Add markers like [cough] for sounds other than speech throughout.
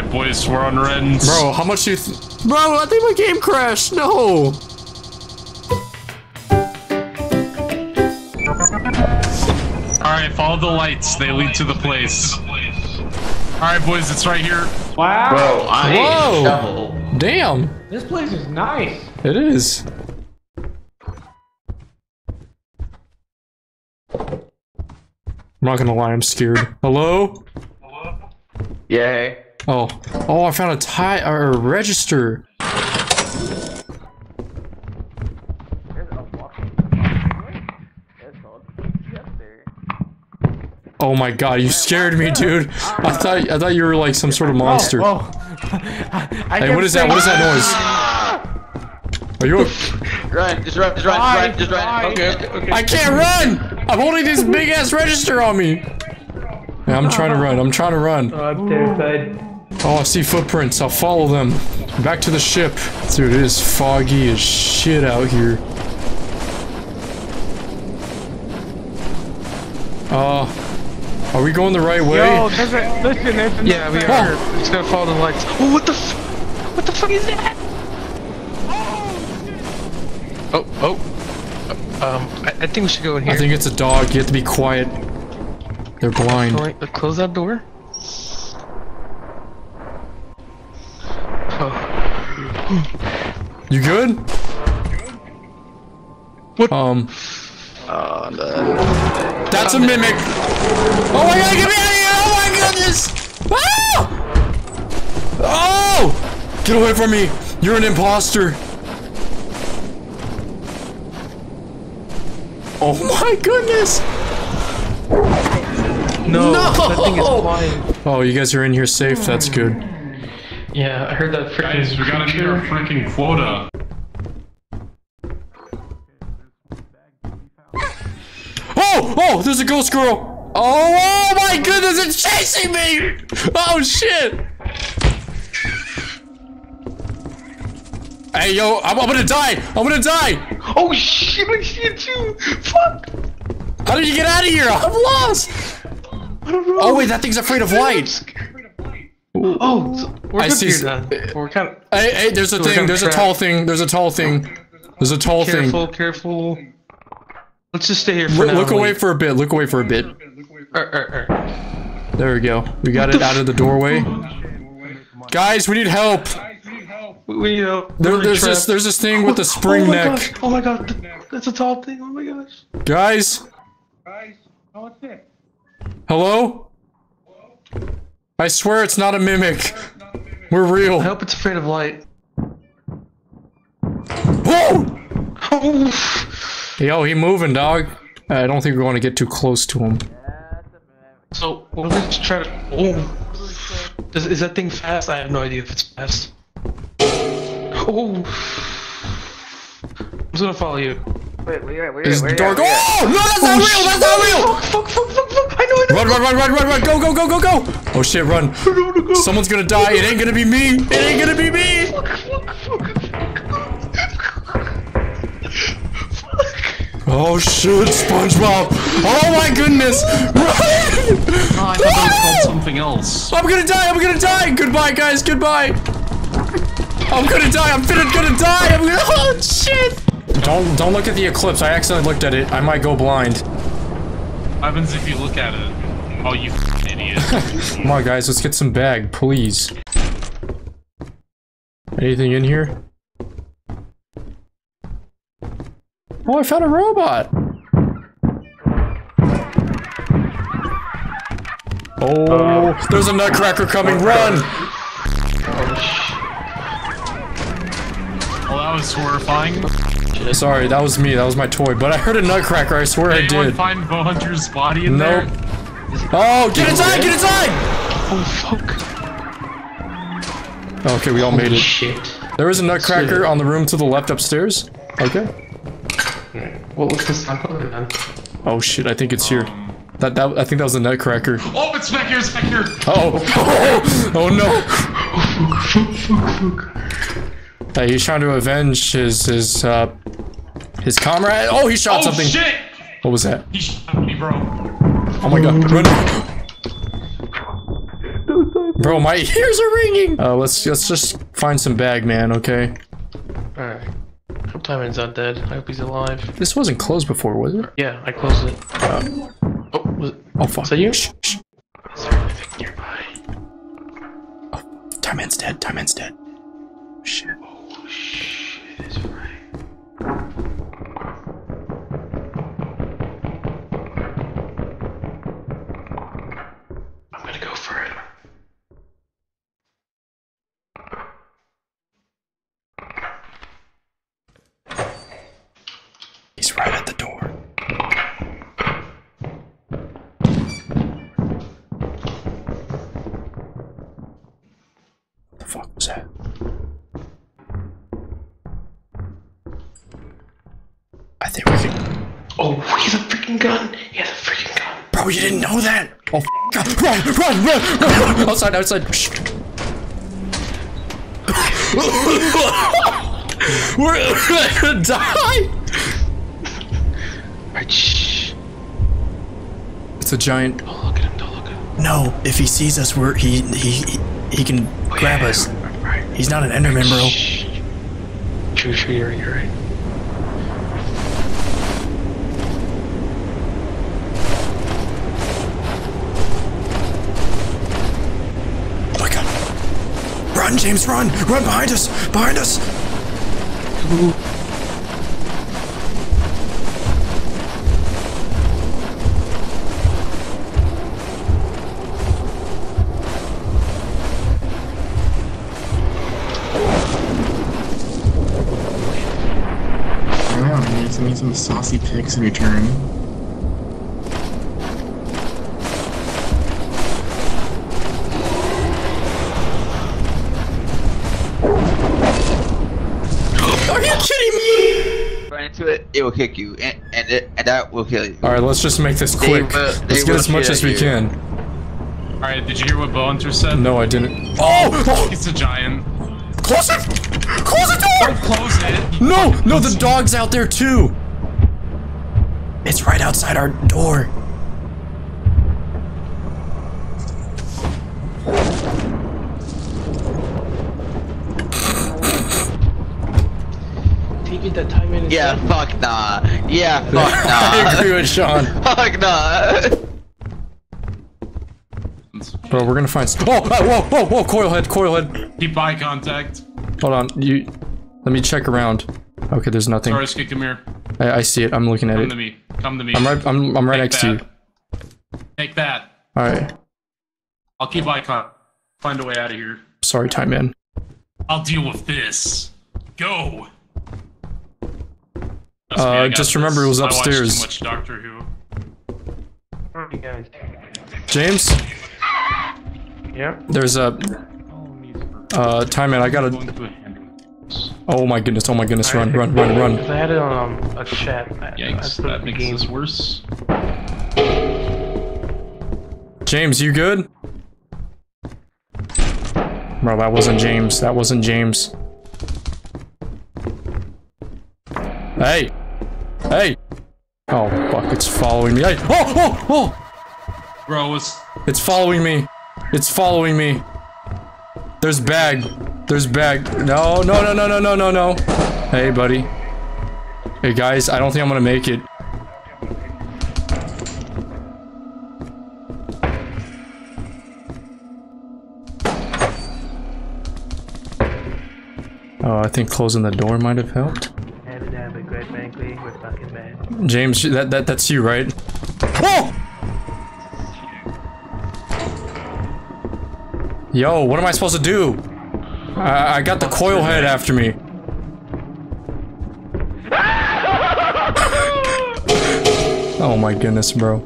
Alright, boys, we're on Ren's. Bro, how much do you Bro, I think my game crashed. No. Alright, follow the lights. They lead to the place. Alright, boys, it's right here. Wow. Bro, I Whoa. shovel. Damn. This place is nice. It is. I'm not gonna lie, I'm scared. Hello? Yeah, hey. Oh. Oh, I found a tie or a register. Oh my god, you scared me, dude. I thought I thought you were like some sort of monster. Oh. [laughs] Hey, what is that? What is that noise? Are you? A Run, just run, just run, just run, just run. Okay, okay, okay. I can't run! I'm holding this big ass register on me. Yeah, I'm trying to run. I'm trying to run. Oh, I'm terrified. Oh, I see footprints. I'll follow them. Back to the ship. Dude, it is foggy as shit out here. Uh, are we going the right way? Yo, there's a, listen, there's a Yeah, we are. Just gotta follow the lights. Oh, what the f- What the fuck is that? Oh, oh. Uh, Um, I, I think we should go in here. I think it's a dog. You have to be quiet. They're blind. Uh, close that door. Oh, You good? What? Um, Oh, no. that's a mimic. Oh my god, get me out of here! Oh my goodness! Ah! Oh! Get away from me! You're an imposter. Oh my goodness! No, No! that thing is [laughs] flying. Oh, you guys are in here safe. That's good. Yeah, I heard that freaking Guys, we gotta meet our freaking quota. Oh! Oh! There's a ghost girl! Oh, oh my goodness! It's chasing me! Oh shit! Hey yo, I'm, I'm gonna die! I'm gonna die! Oh shit, I see it too! Fuck! How did you get out of here? I'm lost! I don't know. Oh wait, that thing's afraid of light. Oh, so we're I good see here then. We're kind of Hey, hey, there's a we're thing. There's a tall thing. There's a tall thing. There's a tall thing. careful, careful. Let's just stay here for Look, now. look away for a bit. Look away for a bit. Er, er, er. There we go. We got it out of the doorway. Guys, we need help. We, we uh, There, there's this. There's this thing with the [laughs] spring oh my neck. Gosh. Oh my god, that's a tall thing. Oh my gosh. Guys, Oh, what's it? Hello. I swear it's not a mimic. We're real. I hope it's afraid of light. Whoa! Oh. Yo, he moving, dog. I don't think we want to get too close to him. So what if we just try to? Oh. Is, is that thing fast? I have no idea if it's fast. Oh. I'm just gonna follow you. Wait, where you at? Where It's you at? dark. Where you at? Oh no, that's not real. That's not real. Fuck! Fuck! Fuck! Fuck! I know! I know! Run, run, run, run, run, run! Go, go, go, go, go! Oh shit, run! Someone's gonna die. It ain't gonna be me. It ain't gonna be me. Fuck! Fuck! Fuck! Oh shit, SpongeBob! Oh my goodness! Run! Oh, I thought that called something else. I'm gonna die! I'm gonna die! Goodbye, guys. Goodbye. I'm gonna die. I'm finna gonna die. I'm gonna. [laughs] Oh shit! Don't don't look at the eclipse. I accidentally looked at it. I might go blind. What happens if you look at it? Oh, you idiot. [laughs] Come on, guys. Let's get some bag, please. Anything in here? Oh, I found a robot. Oh, uh, there's a nutcracker coming. Oh, Run! Oh, Well, that was horrifying. Sorry, that was me. That was my toy. But I heard a nutcracker. I swear I did. find Bowhunter's body in Nope. there? Oh, get inside! Get inside! Oh fuck! Okay, we all made it. Shit. There is a nutcracker on the room to the left upstairs. Okay. Well, what's this on then? Oh shit, I think it's here. Um, that that I think that was a nutcracker. Oh, it's back here, it's back here! Oh, [laughs] oh, oh, no. Oh, Hey, he's trying to avenge his his uh his comrade. Oh, he shot Oh, something. shit! What was that? He shot me, bro. Oh my god, run. Bro, my [laughs] ears are ringing. Uh, let's let's just find some bag, man. Okay. Alright. I hope Tyman's not dead. I hope he's alive. This wasn't closed before, was it? Yeah, I closed it. oh, was it? Oh fuck. Is that you? Shh, shh. Is there anything nearby? Tyman's dead. Tyman's dead. Oh shit, I'm gonna go for it. He's right at the door. What the fuck was that? I think we can. Oh, he has a freaking gun! He has a freaking gun! Bro, you didn't know that? Oh, f- Run, run, run, run! Outside, outside. Shh. We're gonna die! It's a giant. Don't look at him, don't look at him. No, if he sees us, we're he he he, he can oh, grab Yeah, us. Right, right. He's not an Enderman, bro. True, true, you're right, you're right. Run, James, run! Run behind us! Behind us! Some, some saucy pics in return. It, it will kick you, and and, it, and that will kill you. Alright, let's just make this They quick. will- Let's get as much as we you. can. All right, did you hear what Bowhunter said? No, I didn't. Oh! oh He's a giant. close it! Close the door! Don't close it. No! No, the dog's out there too! It's right outside our door. Take it that Tyman is Yeah, fuck nah. Yeah, [laughs] fuck nah. I agree with Sean. [laughs] fuck nah. Bro, we're gonna find. s- Oh! Whoa! Whoa! Whoa! Coil head! Coil head! Keep eye contact. Hold on. You. Let me check around. Okay, there's nothing. Sorry, come here. I, I see it. I'm looking at Come it. Come to me. Come to me. I'm right. I'm. I'm right Take next to you. Take that. All right. I'll keep eye contact. Find a way out of here. Sorry, Tyman. I'll deal with this. Go. Trust me, Uh, just remember it was this. I watched upstairs. Too much Doctor Who. James, Yep. there's a. Uh, Tyman. I gotta. A. Oh my goodness. Oh my goodness. Run! Run! Run! Run! I had it on um, a chat. I- I Yikes, that makes game. this worse. James, you good? Bro, that wasn't James. That wasn't James. Hey! Hey! Oh, fuck, it's following me. Hey! Oh! Oh! Oh! Bro, it's It's following me. It's following me. There's bag. There's bag. No, no, no, no, no, no, no, no. Hey, buddy. Hey, guys, I don't think I'm gonna make it. Oh, I think closing the door might have helped. James, that, that that's you, right? Yo, what am I supposed to do? I, I got the coil head after me. [laughs] Oh my goodness, bro.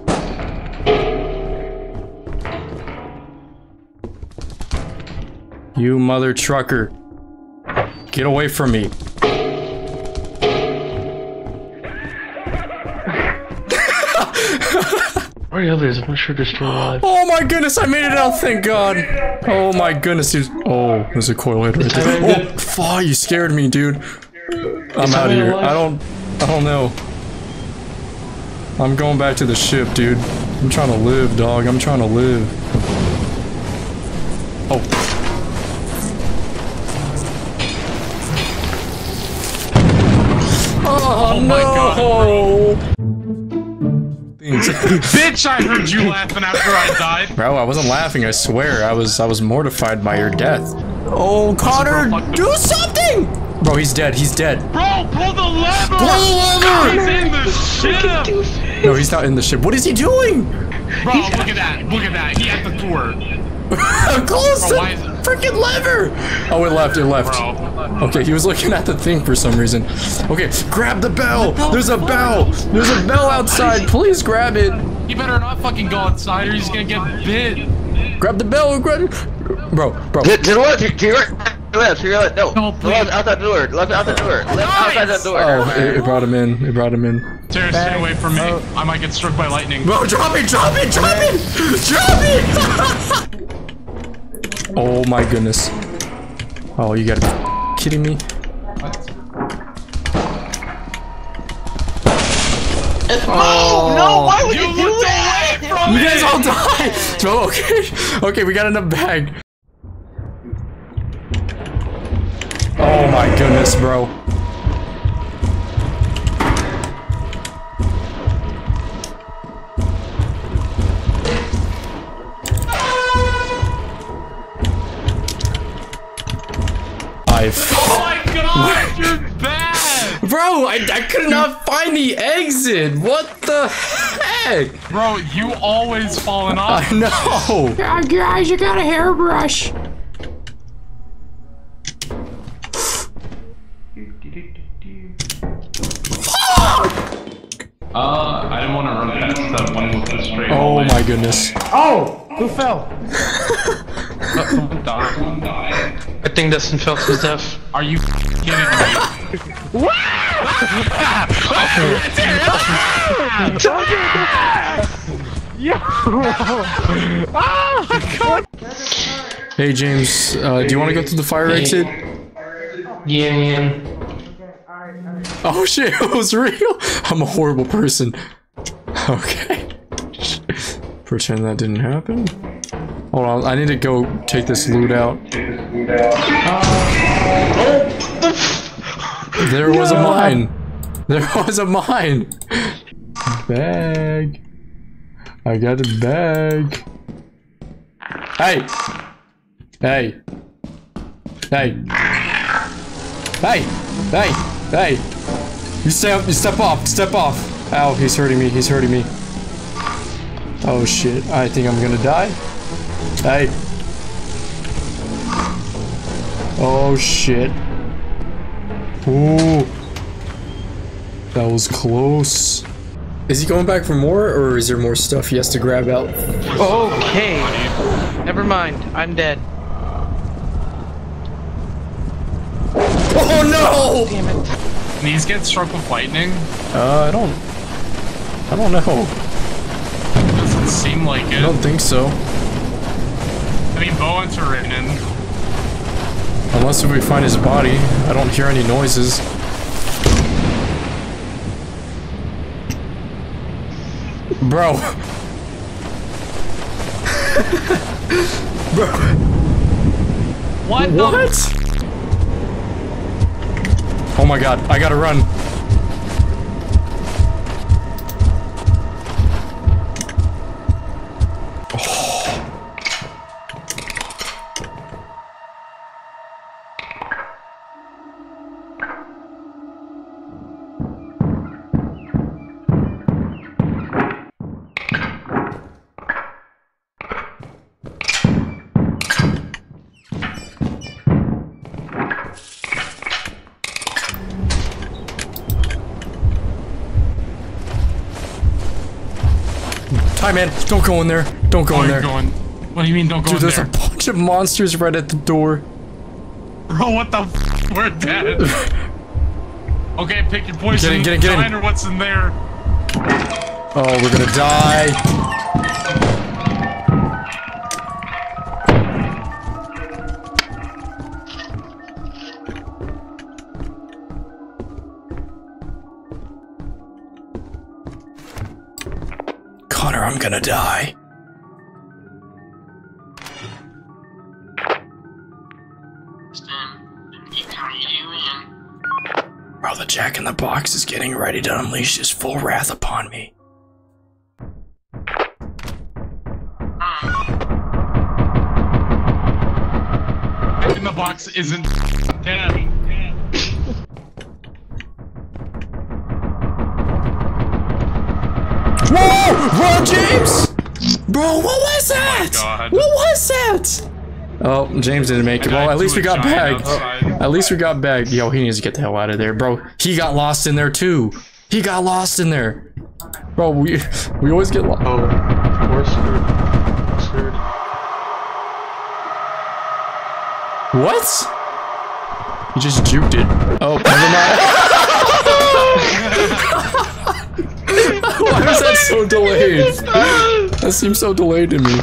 You mother trucker. Get away from me. Where are the others? I'm not sure they're still alive. Oh my goodness, I made it out, thank god. Oh my goodness, he's- Oh, there's a coil head right there. Oh, fuck, you scared me, dude. I'm out of here. alive? I don't, I don't know. I'm going back to the ship, dude. I'm trying to live, dog. I'm trying to live. Oh. Oh, my no. Bitch, I heard you laughing after I died. Bro, I wasn't laughing, I swear. I was I was mortified by your death. Oh, Connor, do something! Bro, he's dead. He's dead. Bro, pull the lever! Pull the lever! He's in the ship! No, he's not in the ship. What is he doing? Bro, look at that. Look at that. He had the door. [laughs] Close Bro, the why is it- freaking lever! Oh, it left. It left. Okay, he was looking at the thing for some reason. Okay, grab the bell. There's a bell. There's a bell outside. [laughs] Please grab it. You better not fucking go outside or he's gonna get bit. Grab the bell. Grab Bro, bro. To, to the left, to, to your left, to your left. No, No, the left please. outside the door. Left outside the door. Left outside the door. Oh, it, it brought him in. It brought him in. Tara, stay away from me. Oh. I might get struck by lightning. Bro, drop it, drop it, drop it! [laughs] Drop it! [laughs] oh my goodness. Oh, you gotta be kidding me. Oh no! Why would You you, do looked that? away from You me! guys all died! [laughs] Bro, okay. Okay, we got in a bag. Oh my goodness, bro. I've Oh my god, you're bad! Bro, I, I could not find the exit. What the heck? Bro, you always falling off. I know. guys, you got a hairbrush. Uh, I didn't want to run past that one with the straight Oh my goodness. Oh, who fell? [laughs] Someone died. Someone died. I think Dustin fell to his death. Are you kidding me? What? Hey James, uh, do you want to go through the fire exit? Yeah, man. Oh shit, [laughs] it was real. I'm a horrible person. Okay. Pretend that didn't happen. Hold on, I need to go take this loot out. There was a mine. There [laughs] was a mine. Bag. I got a bag. Hey. Hey. Hey. Hey. Hey. Hey. You step. You step off. Step off. Ow! He's hurting me. He's hurting me. Oh shit! I think I'm gonna die. Hey. Oh shit. Ooh. That was close. Is he going back for more, or is there more stuff he has to grab out? Okay. Never mind. I'm dead. Oh no! Damn it. Can these get struck with lightning? Uh, I don't. I don't know. Doesn't seem like it. I don't think so. I mean, bow are written in. Unless if we find his body. I don't hear any noises. Bro. [laughs] Bro. What? the- What? Oh my god, I gotta run. Hi man, don't go in there. Don't go Where in there. going? What do you mean don't go Dude, in there's a bunch of monsters right at the door. Bro, what the f- We're dead. [laughs] okay, pick your poison. Get in, get in, get in. Or what's in there. Oh, we're gonna die. Gonna die. Bro, the Jack in the Box is getting ready to unleash his full wrath upon me. Jack In the box isn't dead. Whoa! Run, James! Bro, what was that? God. what was that? Oh, James didn't make it. Well, at least we got Giant bagged. At least we got bagged. Yo, he needs to get the hell out of there, bro. He got lost in there too. He got lost in there. Bro, we [laughs] we always get lost. Oh, we're screwed. Screwed. What? You just juked it. Oh, never mind. [laughs] [laughs] Why was that so delayed? That seems so delayed to me.